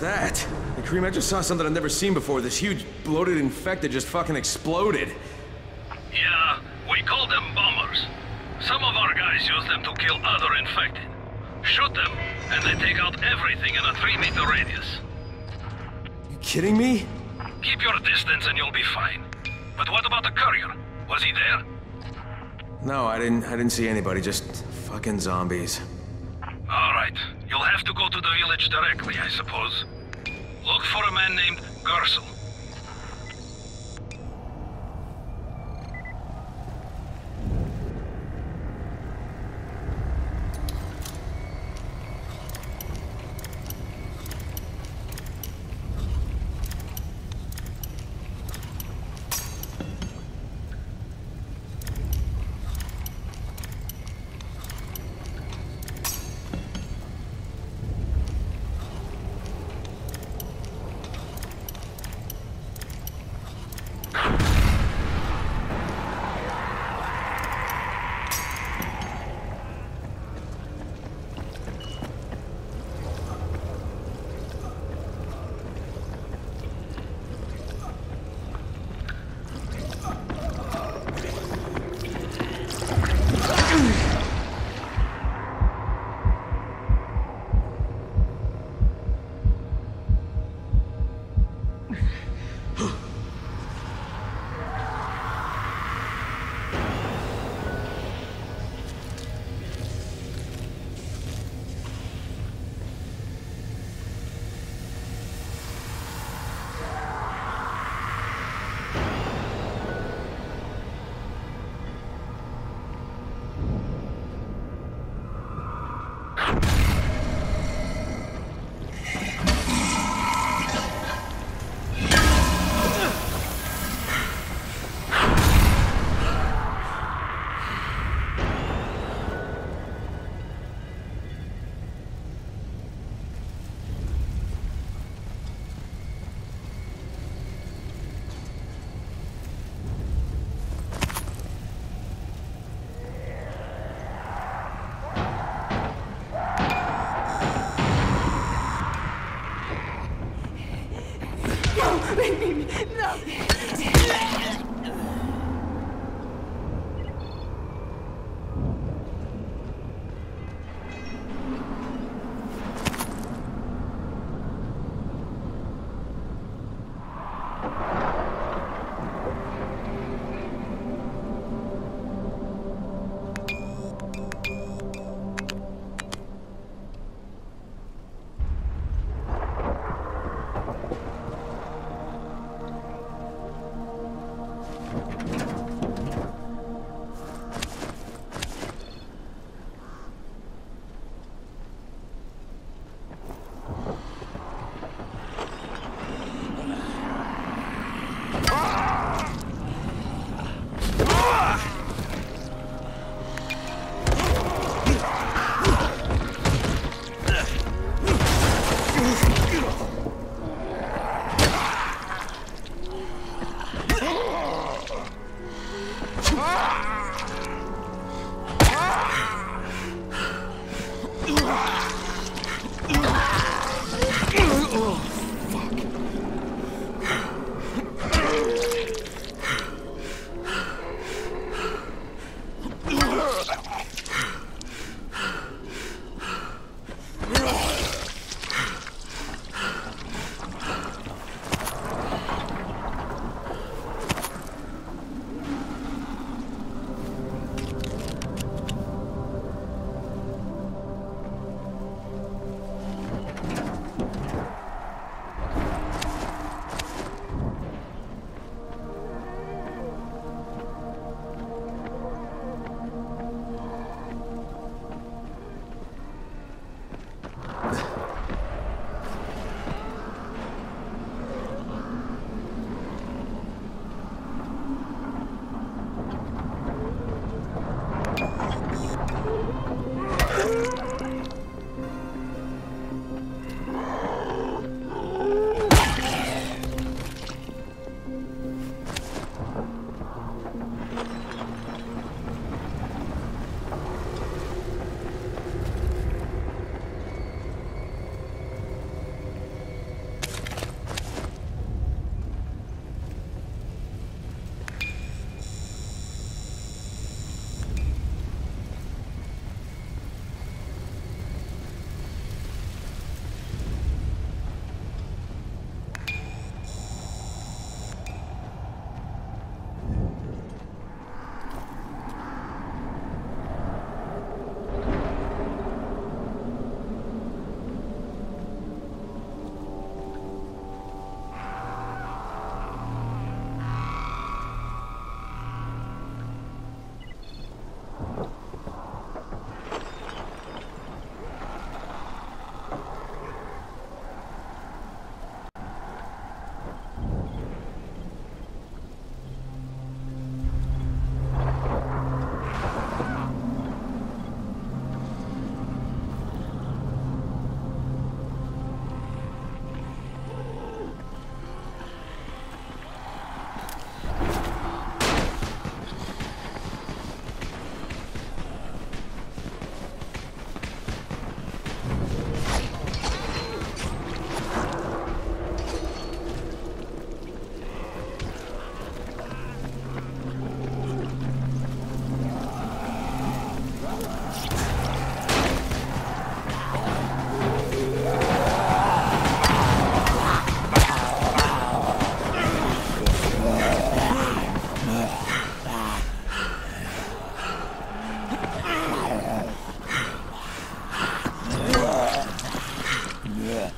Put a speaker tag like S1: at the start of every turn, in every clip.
S1: that? Hey, Kareem, I just saw something I've never seen before. This huge, bloated infected just fucking exploded.
S2: Yeah, we call them bombers. Some of our guys use them to kill other infected. Shoot them, and they take out everything in a three-meter radius.
S1: You kidding me?
S2: Keep your distance and you'll be fine. But what about the courier? Was he there?
S1: No, I didn't. I didn't see anybody. Just fucking zombies.
S2: All right. You'll have to go to the village directly, I suppose. Look for a man named Gersel.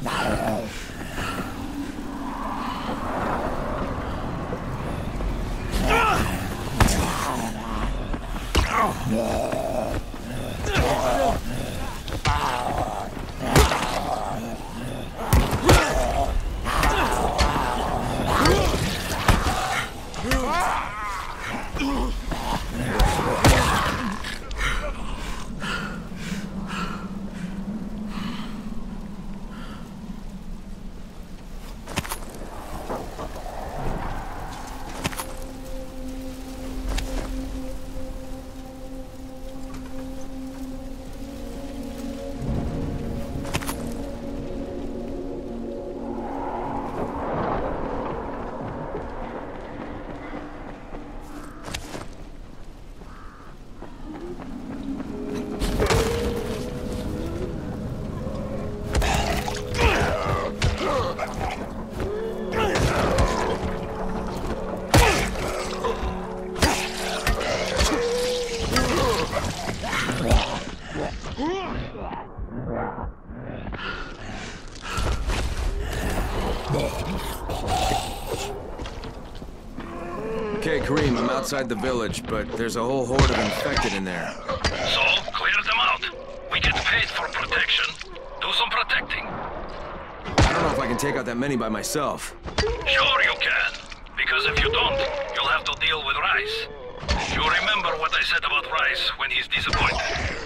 S1: Nah. Outside the village, but there's a whole horde of infected in there.
S2: So, clear them out. We get paid for protection. Do some protecting.
S1: I don't know if I can take out that many by myself.
S2: Sure you can. Because if you don't, you'll have to deal with Rais. You remember what I said about Rais when he's disappointed.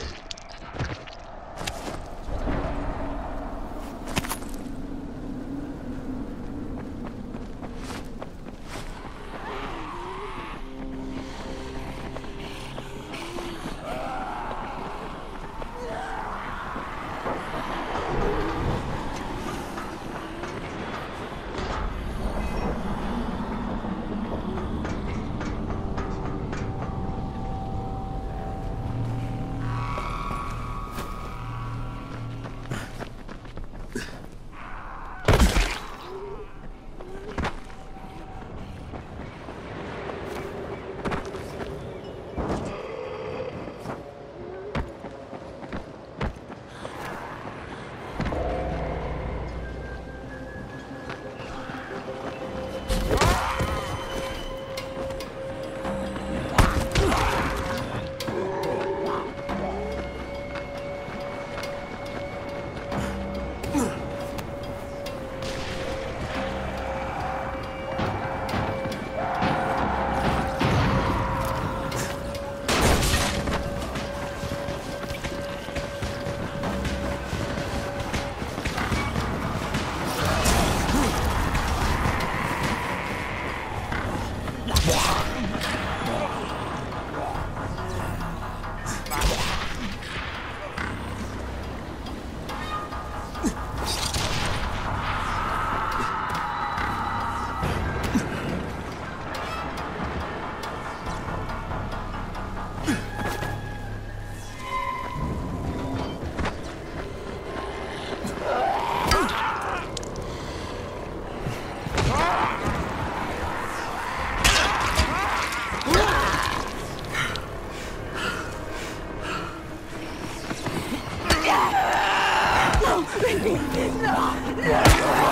S1: I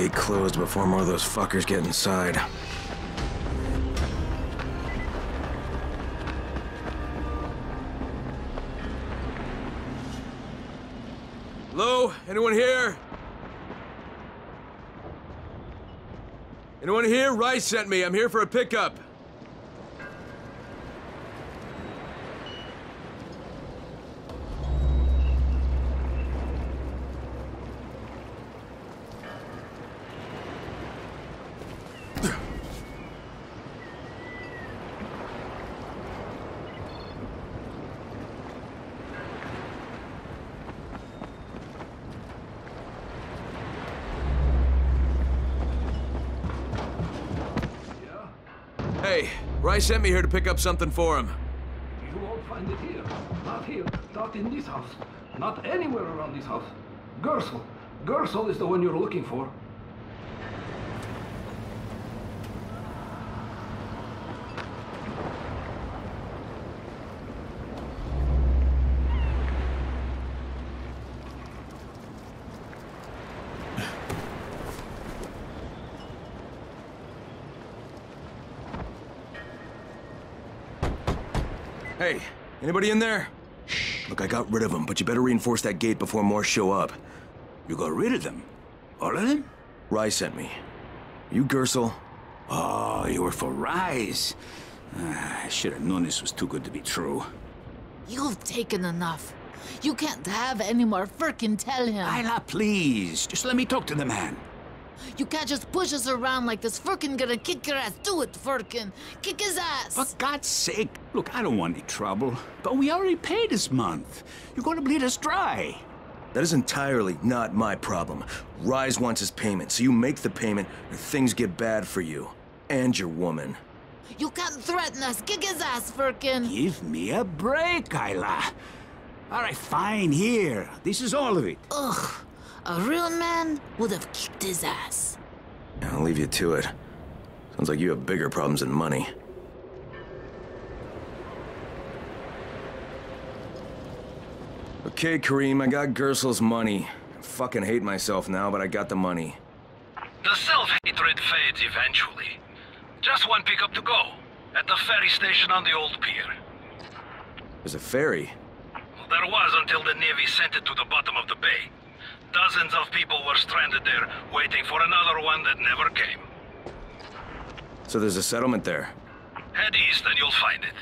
S1: gate closed before more of those fuckers get inside. Hello? Anyone here? Anyone here? Rais sent me. I'm here for a pickup. Rais sent me here to pick up something for him.
S3: You won't find it here. Not here. Not in this house. Not anywhere around this house. Gersel. Gersel is the one you're looking for.
S1: Anybody in there? Look, I got rid of them, but you better reinforce that gate before more show up.
S4: You got rid of them? All of them?
S1: Rais sent me. You Gersel?
S4: Oh, you were for Rais. Ah, I should have known this was too good to be true.
S5: You've taken enough. You can't have any more. Firkin, tell him.
S4: Isla, please. Just let me talk to the man.
S5: You can't just push us around like this. Firkin gonna kick your ass. Do it, Firkin. Kick his ass.
S4: For God's sake. Look, I don't want any trouble. But we already paid this month. You're gonna bleed us dry.
S1: That is entirely not my problem. Rais wants his payment, so you make the payment or things get bad for you. And your woman.
S5: You can't threaten us. Kick his ass, Firkin.
S4: Give me a break, Isla. All right, fine, here. This is all of it.
S5: Ugh. A real man would have kicked his ass.
S1: I'll leave you to it. Sounds like you have bigger problems than money. Okay, Kareem, I got Gersel's money. I fucking hate myself now, but I got the money.
S2: The self-hatred fades eventually. Just one pickup to go. At the ferry station on the old pier.
S1: There's a ferry.
S2: Well, There was until the Navy sent it to the bottom of the bay. Dozens of people were stranded there, waiting for another one that never came.
S1: So there's a settlement there.
S2: Head east and you'll find it.